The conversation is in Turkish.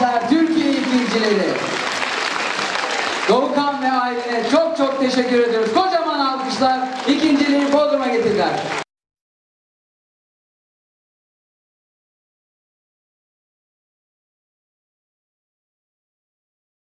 Gençler Türkiye ikincileri. Doğukan ve ailene çok çok teşekkür ediyoruz. Kocaman alkışlar ikinciliği Bodrum'a getirdiler.